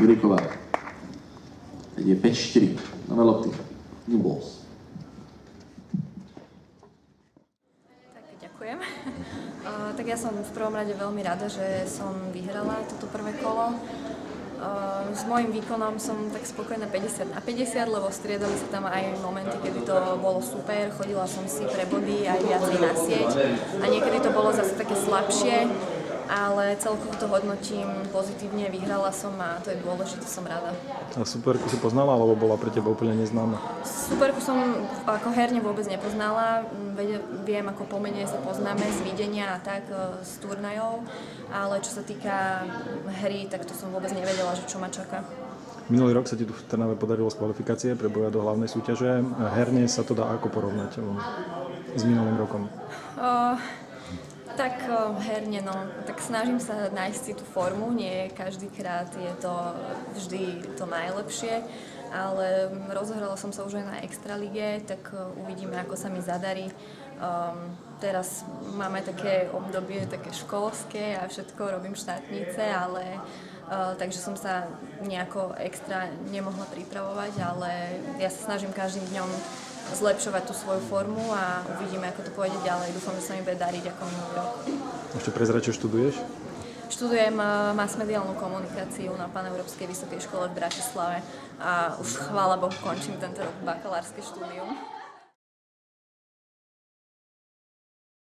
Juriková. Teď je 5-4. Nové lopty. New balls. Uh, tak ja som v prvom rade veľmi rada, že som vyhrala toto prvé kolo. Uh, s mojím výkonom som tak spokojná 50 na 50, lebo striedali sa tam aj momenty, kedy to bolo super, chodila som si pre body aj viacej na sieť a niekedy to bolo zase také slabšie, ale celkovo to hodnotím pozitívne, vyhrala som a to je dôležité, som rada. A superku si poznala, alebo bola pre teba úplne neznáma? Superku som ako herne vôbec nepoznala, viem ako pomene sa poznáme z videnia a tak e, z turnajov, ale čo sa týka hry, tak to som vôbec nevedela, že čo ma čaká. Minulý rok sa ti tu v Trnave podarilo z kvalifikácie pre boja do hlavnej súťaže. Herne sa to dá ako porovnať s minulým rokom? Uh, tak uh, herne, no. Tak snažím sa nájsť si tú formu. Nie každýkrát je to vždy to najlepšie, ale rozohrala som sa už aj na Extralige, tak uh, uvidíme, ako sa mi zadarí. Um, teraz máme také obdobie také školské a všetko robím štátnice, ale Uh, takže som sa nejako extra nemohla pripravovať, ale ja sa snažím každým dňom zlepšovať tú svoju formu a uvidíme, ako to pôjde ďalej. Dúfam, že sa mi bude dariť ako minulý rok. Ešte prezrať, čo študuješ? Študujem masmediálnu komunikáciu na Paneurópskej vysokej škole v Bratislave a už chvála Bohu končím tento rok bakalárske štúdium.